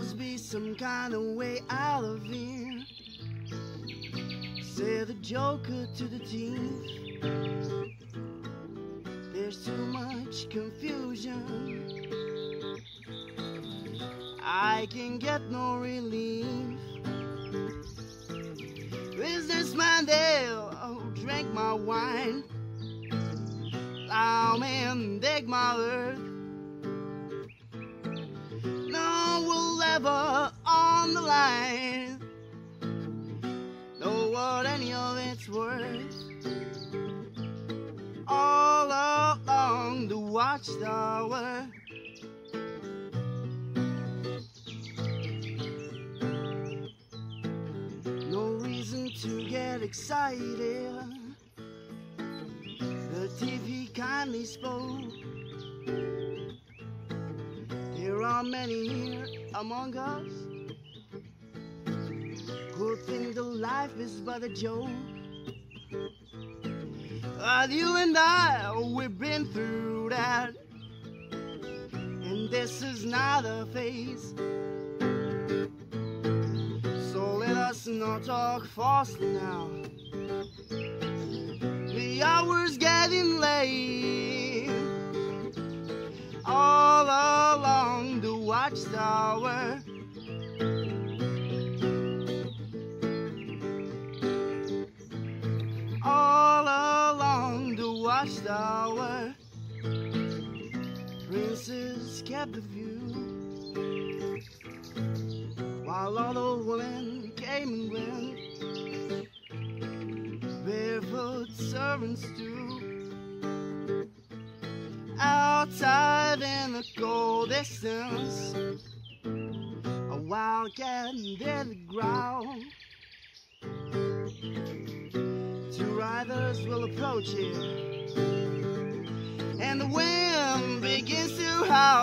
Must be some kind of way out of here. Say the joker to the thief. There's too much confusion. I can get no relief. Businessman Dale oh, drank my wine. Plowman dig my earth. No on the line know what any of it's worth. All along the watchtower. No reason to get excited. The TV kindly spoke. There are many here among us who think the life is but a joke. But you and I, we've been through that. And this is not a phase. So let us not talk fast now. The hour's getting late. Watchtower. Princes kept the view. While all the women came and went. Barefoot servants too. Outside in the cold distance, a wildcat did growl. Riders will approach it, and the wind begins to howl